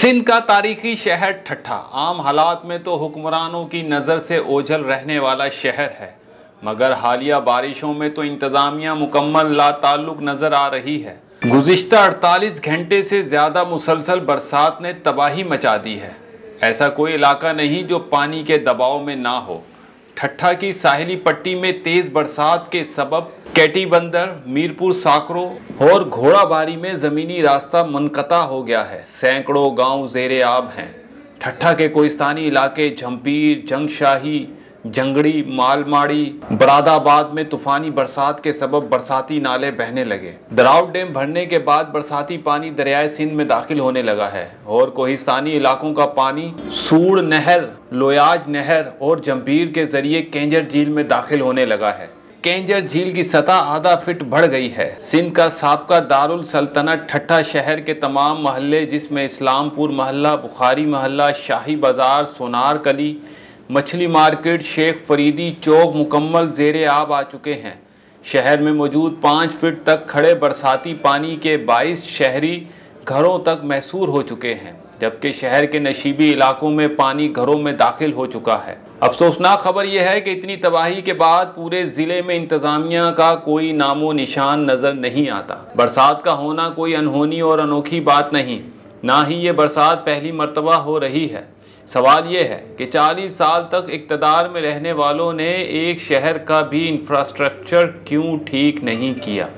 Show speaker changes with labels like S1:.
S1: सिंध का तारीखी शहर ठट्ठा। आम हालात में तो हुक्मरानों की नज़र से ओझल रहने वाला शहर है। मगर हालिया बारिशों में तो इंतज़ामिया मुकम्मल ला ताल्लुक नज़र आ रही है। गुज्त 48 घंटे से ज़्यादा मुसलसल बरसात ने तबाही मचा दी है। ऐसा कोई इलाका नहीं जो पानी के दबाव में ना हो। ठट्ठा की साहली पट्टी में तेज़ बरसात के सबब कैटी बंदर, मीरपुर साकरो और घोड़ाबारी में ज़मीनी रास्ता मनकता हो गया है। सैकड़ों गाँव जेर आब हैं। ठट्ठा के कोइस्तानी इलाके झम्पीर जंगशाही, जंगड़ी, मालमाड़ी, बरादाबाद में तूफानी बरसात के सबब बरसाती नाले बहने लगे। दराव डैम भरने के बाद बरसाती पानी दरियाए सिंध में दाखिल होने लगा है और कोहिस्तानी इलाकों का पानी सूड़ नहर, लोयाज नहर और जंबीर के ज़रिए केंजर झील में दाखिल होने लगा है। केंजर झील की सतह आधा फिट बढ़ गई है। सिंध का सबका दारुल सल्तनत ठट्ठा शहर के तमाम महल्ले, जिसमें इस्लामपुर महल्ला, बुखारी महल्ला, शाही बाज़ार, सोनार कली मछली मार्केट, शेख फरीदी चौक मुकम्मल जेर आब आ चुके हैं। शहर में मौजूद पाँच फिट तक खड़े बरसाती पानी के बाईस शहरी घरों तक मैसूर हो चुके हैं। जबकि शहर के नशीबी इलाकों में पानी घरों में दाखिल हो चुका है। अफसोसनाक खबर यह है कि इतनी तबाही के बाद पूरे ज़िले में इंतज़ामिया का कोई नामो निशान नज़र नहीं आता। बरसात का होना कोई अनहोनी और अनोखी बात नहीं, ना ही ये बरसात पहली मरतबा हो रही है। सवाल ये है कि 40 साल तक इकतदार में रहने वालों ने एक शहर का भी इंफ्रास्ट्रक्चर क्यों ठीक नहीं किया?